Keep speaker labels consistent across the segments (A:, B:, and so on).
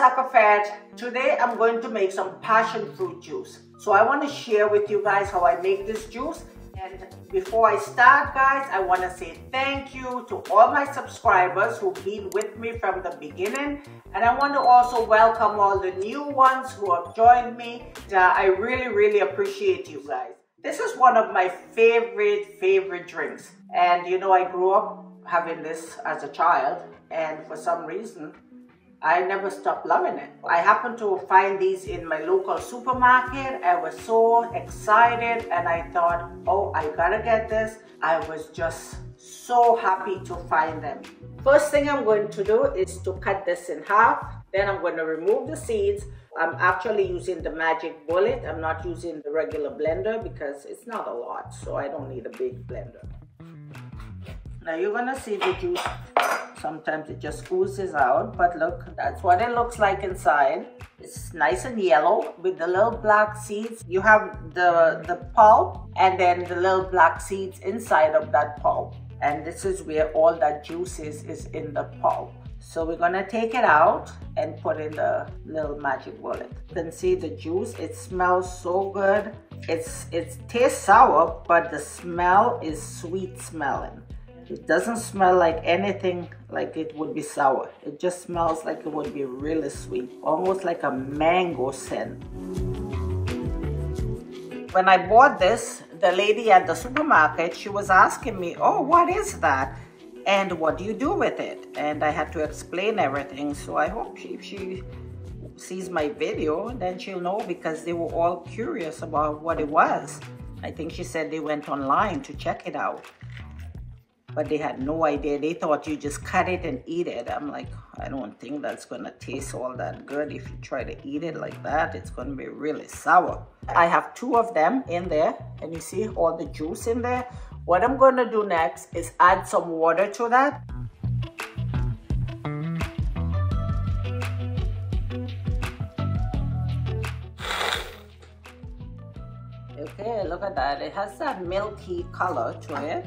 A: Fat. Today I'm going to make some passion fruit juice. So I want to share with you guys how I make this juice. And before I start guys, I want to say thank you to all my subscribers who've been with me from the beginning. And I want to also welcome all the new ones who have joined me. Uh, I really, really appreciate you guys. This is one of my favorite, favorite drinks. And you know, I grew up having this as a child. And for some reason, I never stopped loving it. I happened to find these in my local supermarket. I was so excited and I thought, oh, I gotta get this. I was just so happy to find them. First thing I'm going to do is to cut this in half. Then I'm going to remove the seeds. I'm actually using the Magic Bullet. I'm not using the regular blender because it's not a lot, so I don't need a big blender. Now you're gonna see the juice, sometimes it just oozes out, but look, that's what it looks like inside. It's nice and yellow with the little black seeds. You have the, the pulp and then the little black seeds inside of that pulp. And this is where all that juice is, is in the pulp. So we're gonna take it out and put in the little magic bullet. You can see the juice, it smells so good. It's It tastes sour, but the smell is sweet smelling. It doesn't smell like anything like it would be sour. It just smells like it would be really sweet, almost like a mango scent. When I bought this, the lady at the supermarket, she was asking me, oh, what is that? And what do you do with it? And I had to explain everything. So I hope she, if she sees my video, then she'll know because they were all curious about what it was. I think she said they went online to check it out but they had no idea. They thought you just cut it and eat it. I'm like, I don't think that's gonna taste all that good. If you try to eat it like that, it's gonna be really sour. I have two of them in there and you see all the juice in there. What I'm gonna do next is add some water to that. Okay, look at that. It has that milky color to it.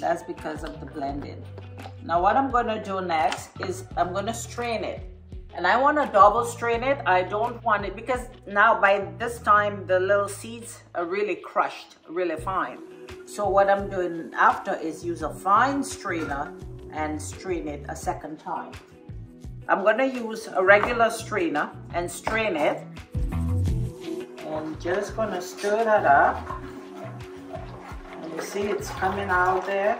A: That's because of the blending. Now what I'm gonna do next is I'm gonna strain it. And I wanna double strain it. I don't want it, because now by this time the little seeds are really crushed, really fine. So what I'm doing after is use a fine strainer and strain it a second time. I'm gonna use a regular strainer and strain it. And just gonna stir that up. You see it's coming out there.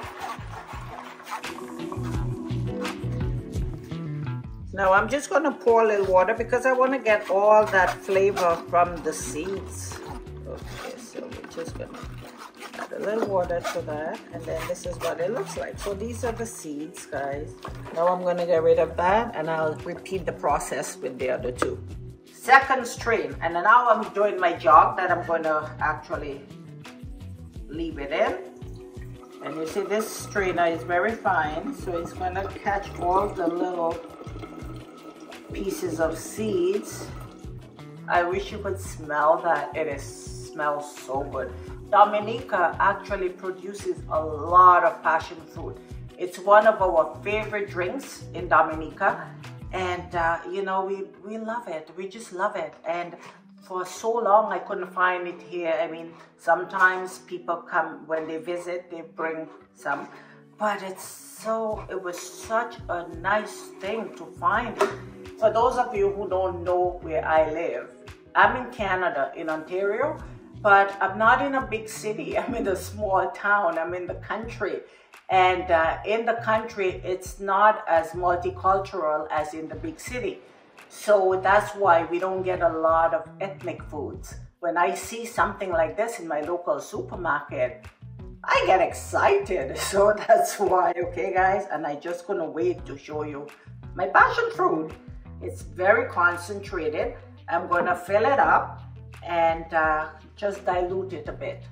A: Now I'm just going to pour a little water because I want to get all that flavor from the seeds. Okay, so we're just going to add a little water to that and then this is what it looks like. So these are the seeds, guys. Now I'm going to get rid of that and I'll repeat the process with the other two. Second strain and now I'm doing my jog that I'm going to actually leave it in. And you see this strainer is very fine, so it's gonna catch all the little pieces of seeds. I wish you could smell that. It is smells so good. Dominica actually produces a lot of passion fruit. It's one of our favorite drinks in Dominica. And, uh, you know, we, we love it. We just love it. And for so long I couldn't find it here. I mean, sometimes people come when they visit, they bring some, but it's so, it was such a nice thing to find it. For those of you who don't know where I live, I'm in Canada, in Ontario, but I'm not in a big city. I'm in a small town. I'm in the country. And uh, in the country, it's not as multicultural as in the big city. So that's why we don't get a lot of ethnic foods. When I see something like this in my local supermarket, I get excited. So that's why, okay guys? And I just gonna wait to show you my passion fruit. It's very concentrated. I'm gonna fill it up and uh, just dilute it a bit.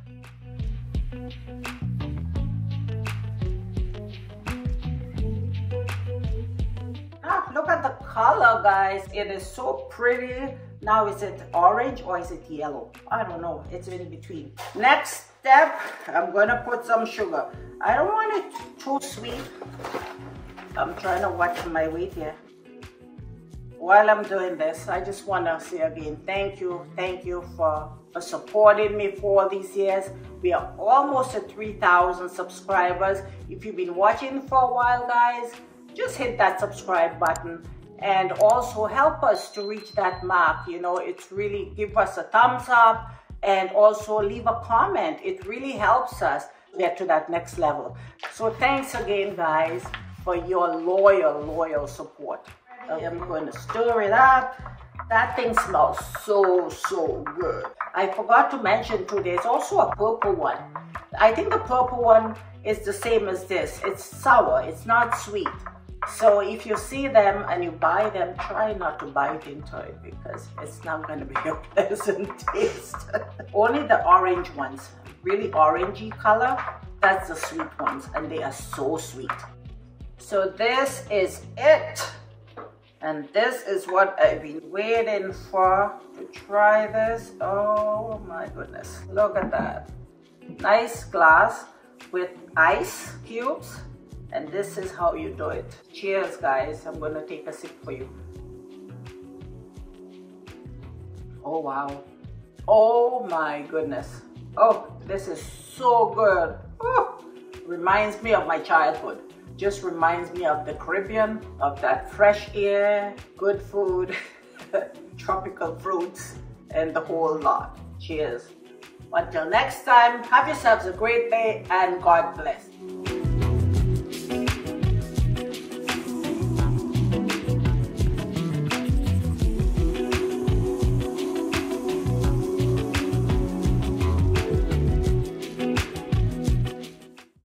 A: Look at the color, guys. It is so pretty. Now, is it orange or is it yellow? I don't know. It's in between. Next step, I'm going to put some sugar. I don't want it too sweet. I'm trying to watch my weight here. while I'm doing this, I just want to say again, thank you, thank you for, supporting me for all these years. We are almost at 3,000 subscribers. If you've been watching for a while, guys, just hit that subscribe button and also help us to reach that mark. You know, it's really give us a thumbs up and also leave a comment. It really helps us get to that next level. So thanks again, guys, for your loyal, loyal support. I am going to stir it up. That thing smells so, so good. I forgot to mention too, there's also a purple one. I think the purple one is the same as this. It's sour, it's not sweet. So if you see them and you buy them, try not to bite into it because it's not going to be a pleasant taste. Only the orange ones, really orangey color, that's the sweet ones and they are so sweet. So this is it. And this is what I've been waiting for to try this. Oh my goodness, look at that. Nice glass with ice cubes and this is how you do it. Cheers guys, I'm gonna take a sip for you. Oh wow. Oh my goodness. Oh, this is so good. Oh, reminds me of my childhood. Just reminds me of the Caribbean, of that fresh air, good food, tropical fruits, and the whole lot. Cheers. Until next time, have yourselves a great day and God bless.